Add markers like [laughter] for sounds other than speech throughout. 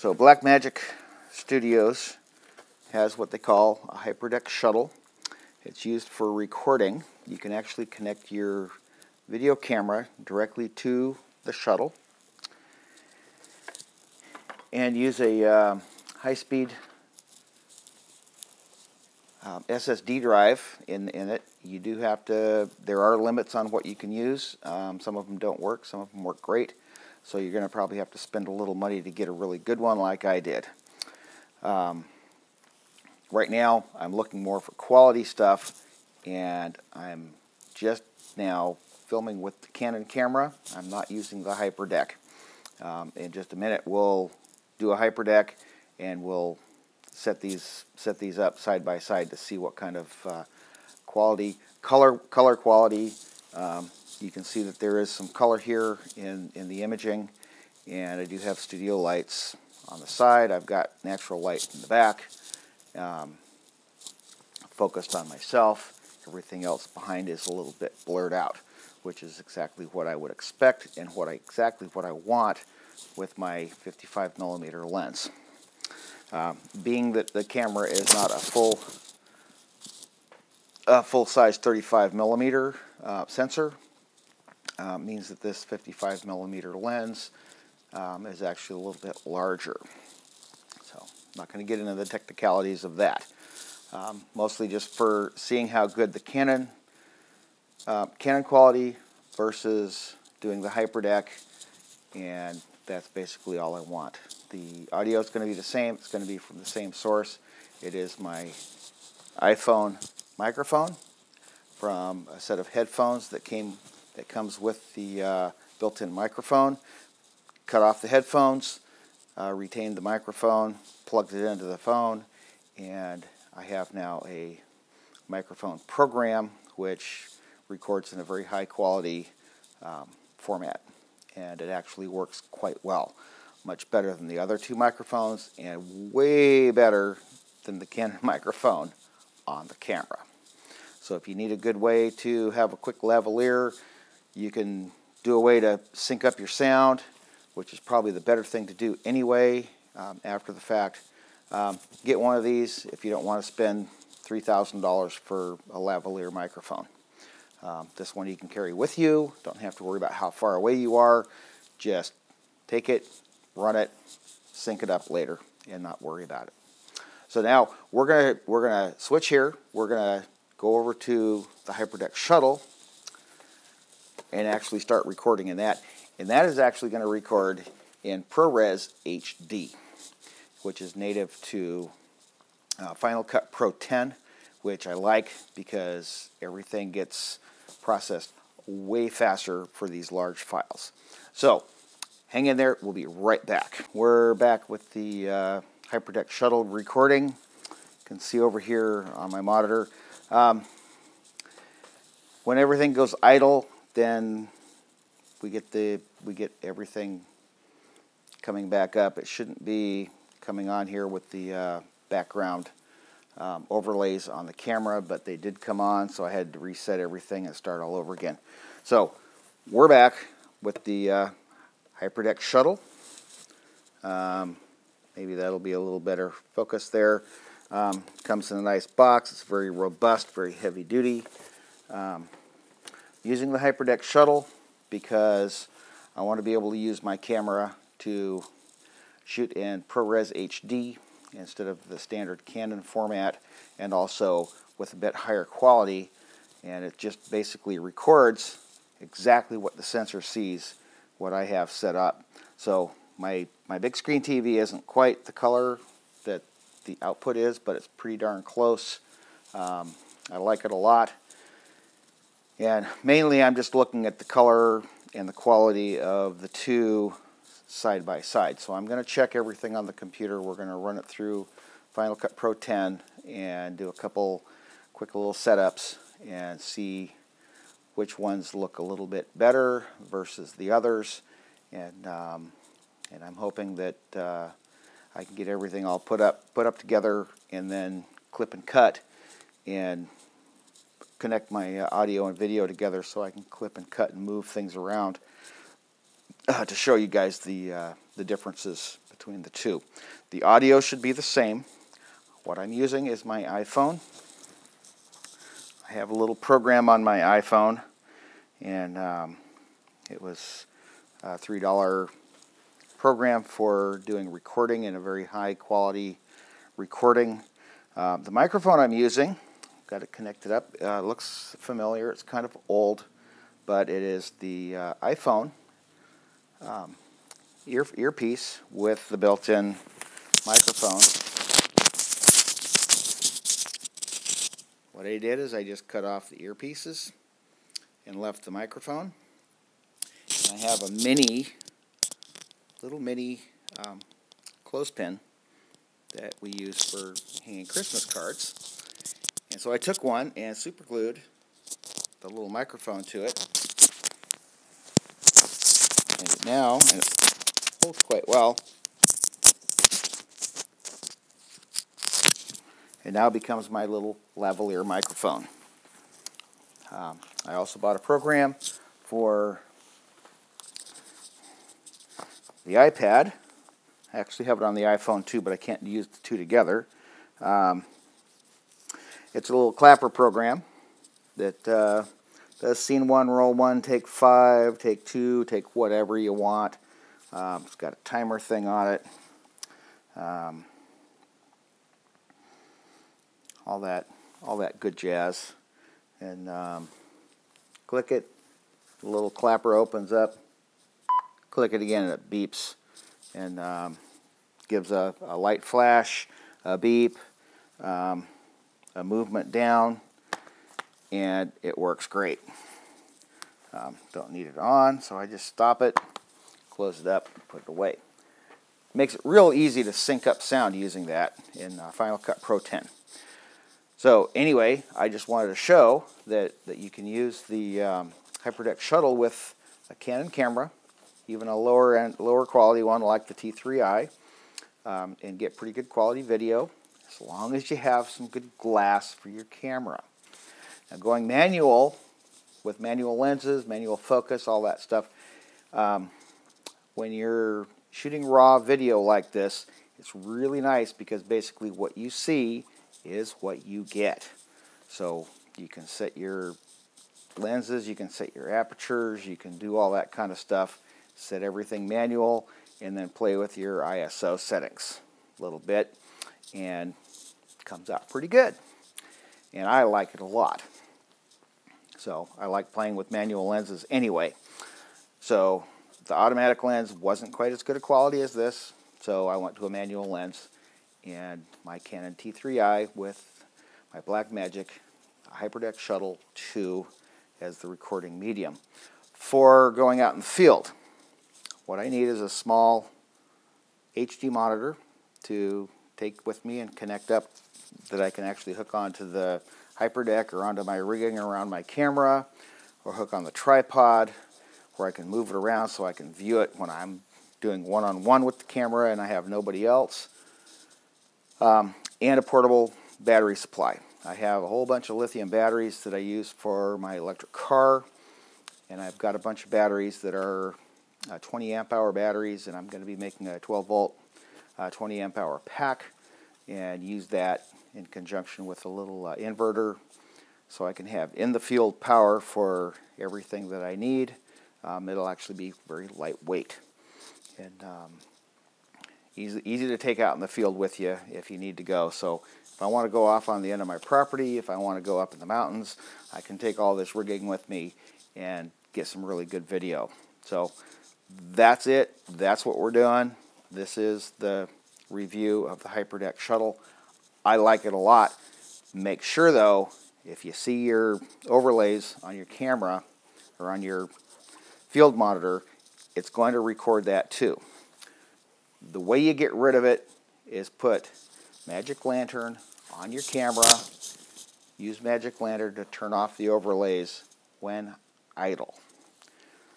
So Blackmagic Studios has what they call a HyperDeck shuttle. It's used for recording. You can actually connect your video camera directly to the shuttle and use a uh, high-speed um, SSD drive in, in it. You do have to, there are limits on what you can use. Um, some of them don't work, some of them work great. So you're going to probably have to spend a little money to get a really good one like I did. Um, right now, I'm looking more for quality stuff, and I'm just now filming with the Canon camera. I'm not using the HyperDeck. Um, in just a minute, we'll do a HyperDeck, and we'll set these set these up side by side to see what kind of uh, quality, color color quality. Um, you can see that there is some color here in in the imaging, and I do have studio lights on the side. I've got natural light in the back, um, focused on myself. Everything else behind is a little bit blurred out, which is exactly what I would expect and what I exactly what I want with my 55 millimeter lens. Uh, being that the camera is not a full a full size 35 millimeter uh, sensor, uh, means that this 55 millimeter lens um, is actually a little bit larger. So I'm not going to get into the technicalities of that. Um, mostly just for seeing how good the Canon uh, Canon quality versus doing the HyperDeck and that's basically all I want. The audio is going to be the same. It's going to be from the same source. It is my iPhone microphone from a set of headphones that came that comes with the uh, built-in microphone. Cut off the headphones, uh, retained the microphone, plugged it into the phone, and I have now a microphone program which records in a very high quality um, format and it actually works quite well. Much better than the other two microphones and way better than the Canon [laughs] microphone on the camera. So if you need a good way to have a quick lavalier, you can do a way to sync up your sound, which is probably the better thing to do anyway um, after the fact. Um, get one of these if you don't want to spend $3,000 for a lavalier microphone. Um, this one you can carry with you. Don't have to worry about how far away you are. Just take it, run it, sync it up later, and not worry about it. So now we're gonna we're gonna switch here. We're gonna go over to the HyperDeck shuttle and actually start recording in that. And that is actually going to record in ProRes HD, which is native to uh, Final Cut Pro 10, which I like because everything gets processed way faster for these large files. So hang in there, we'll be right back. We're back with the uh, HyperDeck shuttle recording. You can see over here on my monitor. Um, when everything goes idle, then we get the we get everything coming back up. It shouldn't be coming on here with the uh, background um, overlays on the camera, but they did come on, so I had to reset everything and start all over again. So we're back with the uh, HyperDeck shuttle. Um, maybe that'll be a little better focus there. Um, comes in a nice box. It's very robust, very heavy duty. Um, using the HyperDeck shuttle because I want to be able to use my camera to shoot in ProRes HD instead of the standard Canon format and also with a bit higher quality. And it just basically records exactly what the sensor sees what I have set up. So my my big screen TV isn't quite the color that the output is but it's pretty darn close. Um, I like it a lot and mainly I'm just looking at the color and the quality of the two side by side. So I'm going to check everything on the computer. We're going to run it through Final Cut Pro 10 and do a couple quick little setups and see which ones look a little bit better versus the others. And um, and I'm hoping that uh, I can get everything all put up put up together and then clip and cut and connect my uh, audio and video together so I can clip and cut and move things around uh, to show you guys the uh, the differences between the two. The audio should be the same. What I'm using is my iPhone. I have a little program on my iPhone, and um, it was a $3 program for doing recording in a very high quality recording. Uh, the microphone I'm using, got it connected up, uh, looks familiar. It's kind of old, but it is the uh, iPhone um, ear earpiece with the built-in microphone. What I did is I just cut off the earpieces and left the microphone. And I have a mini, little mini um, clothespin that we use for hanging Christmas cards. And so I took one and super glued the little microphone to it. And now, and it holds quite well, it now becomes my little lavalier microphone. Um, I also bought a program for the iPad. I actually have it on the iPhone too, but I can't use the two together. Um, it's a little clapper program that uh, does scene one, roll one, take five, take two, take whatever you want. Um, it's got a timer thing on it. Um, all that, all that good jazz. And um, click it, the little clapper opens up. Click it again, and it beeps, and um, gives a, a, light flash, a beep, um, a movement down, and it works great. Um, don't need it on, so I just stop it, close it up, put it away. Makes it real easy to sync up sound using that in uh, Final Cut Pro 10. So anyway, I just wanted to show that, that you can use the um, HyperDeck Shuttle with a Canon camera, even a lower end, lower quality one like the T3i, um, and get pretty good quality video as long as you have some good glass for your camera. Now going manual with manual lenses, manual focus, all that stuff, um, when you're shooting raw video like this, it's really nice because basically what you see is what you get. So you can set your lenses, you can set your apertures, you can do all that kind of stuff, set everything manual, and then play with your ISO settings a little bit, and comes out pretty good. And I like it a lot. So I like playing with manual lenses anyway. So the automatic lens wasn't quite as good a quality as this, so I went to a manual lens and my Canon T3i with my Blackmagic HyperDeck Shuttle 2 as the recording medium. For going out in the field, what I need is a small HD monitor to take with me and connect up that I can actually hook onto the HyperDeck or onto my rigging around my camera or hook on the tripod where I can move it around so I can view it when I'm doing one-on-one -on -one with the camera and I have nobody else um, and a portable battery supply. I have a whole bunch of lithium batteries that I use for my electric car, and I've got a bunch of batteries that are uh, 20 amp hour batteries, and I'm going to be making a 12 volt, uh, 20 amp hour pack, and use that in conjunction with a little uh, inverter, so I can have in the field power for everything that I need. Um, it'll actually be very lightweight, and um, easy, easy to take out in the field with you if you need to go. So if I want to go off on the end of my property, if I want to go up in the mountains, I can take all this rigging with me and get some really good video. So that's it. That's what we're doing. This is the review of the HyperDeck Shuttle. I like it a lot. Make sure though, if you see your overlays on your camera or on your field monitor, it's going to record that too the way you get rid of it is put Magic Lantern on your camera. Use Magic Lantern to turn off the overlays when idle.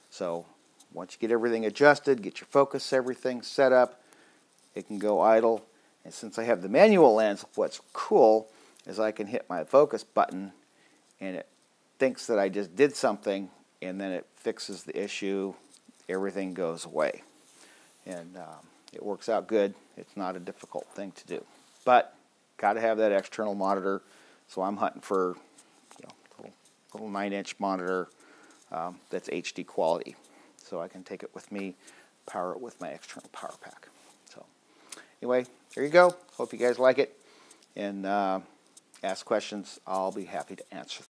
So once you get everything adjusted, get your focus, everything set up, it can go idle. And since I have the manual lens, what's cool is I can hit my focus button and it thinks that I just did something and then it fixes the issue. Everything goes away. And um, it works out good. It's not a difficult thing to do. But got to have that external monitor. So I'm hunting for you know, little, little nine inch monitor um, that's HD quality. So I can take it with me, power it with my external power pack. Anyway, there you go. Hope you guys like it. And uh, ask questions. I'll be happy to answer